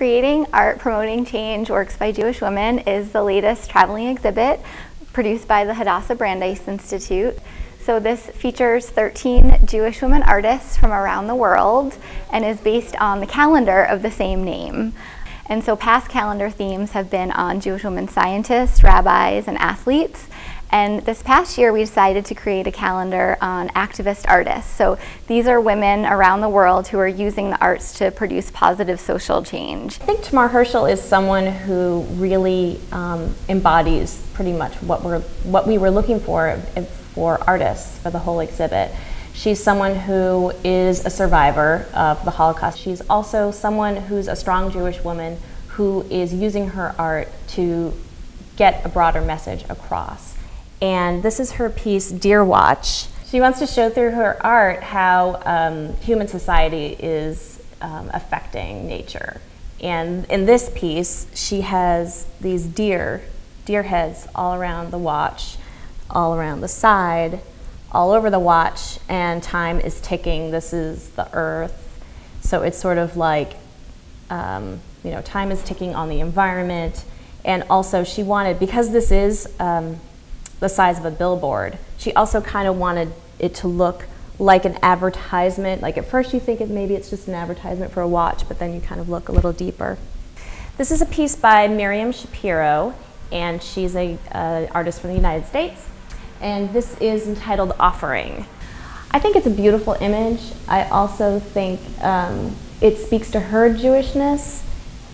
Creating Art Promoting Change Works by Jewish Women is the latest traveling exhibit produced by the Hadassah Brandeis Institute. So this features 13 Jewish women artists from around the world and is based on the calendar of the same name. And so past calendar themes have been on Jewish women scientists, rabbis, and athletes. And this past year, we decided to create a calendar on activist artists. So these are women around the world who are using the arts to produce positive social change. I think Tamar Hirschl is someone who really um, embodies pretty much what we're what we were looking for for artists for the whole exhibit. She's someone who is a survivor of the Holocaust. She's also someone who's a strong Jewish woman who is using her art to get a broader message across and this is her piece, Deer Watch. She wants to show through her art how um, human society is um, affecting nature. And in this piece, she has these deer, deer heads all around the watch, all around the side, all over the watch, and time is ticking. This is the earth. So it's sort of like, um, you know, time is ticking on the environment. And also, she wanted, because this is um, the size of a billboard. She also kind of wanted it to look like an advertisement. Like at first you think it, maybe it's just an advertisement for a watch, but then you kind of look a little deeper. This is a piece by Miriam Schapiro, and she's a uh, artist from the United States. And this is entitled Offering. I think it's a beautiful image. I also think um, it speaks to her Jewishness,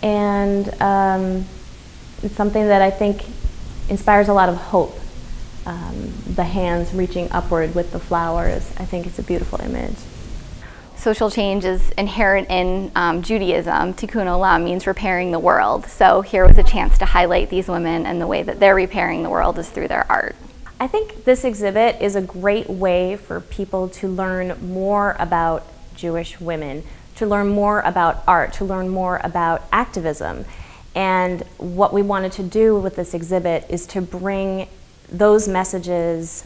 and um, it's something that I think inspires a lot of hope um, the hands reaching upward with the flowers. I think it's a beautiful image. Social change is inherent in um, Judaism. Tikkun olam means repairing the world. So here was a chance to highlight these women and the way that they're repairing the world is through their art. I think this exhibit is a great way for people to learn more about Jewish women, to learn more about art, to learn more about activism. And what we wanted to do with this exhibit is to bring those messages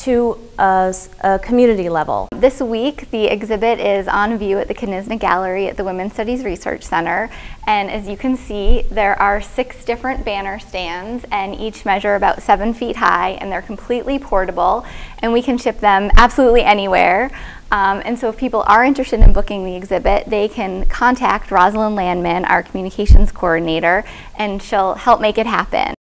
to a, a, community level. This week, the exhibit is on view at the Kniznick Gallery at the Women's Studies Research Center. And as you can see, there are six different banner stands, and each measure about seven feet high, and they're completely portable, and we can ship them absolutely anywhere. Um, and so if people are interested in booking the exhibit, they can contact Rosalind Landman, our communications coordinator, and she'll help make it happen.